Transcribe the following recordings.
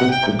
Thank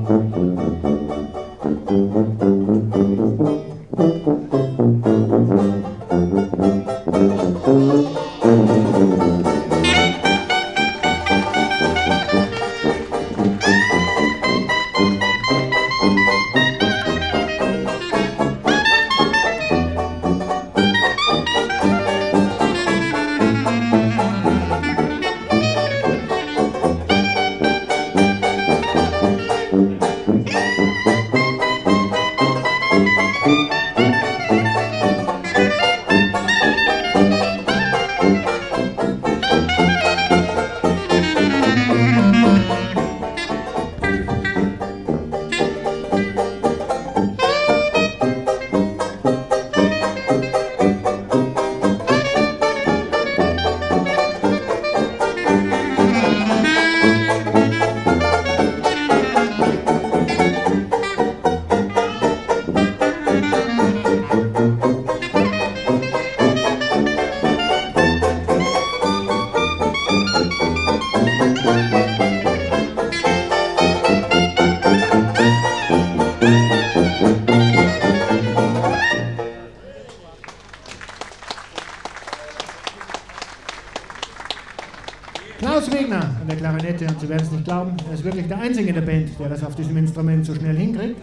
Sie werden es nicht glauben, er ist wirklich der Einzige in der Band, der das auf diesem Instrument so schnell hinkriegt.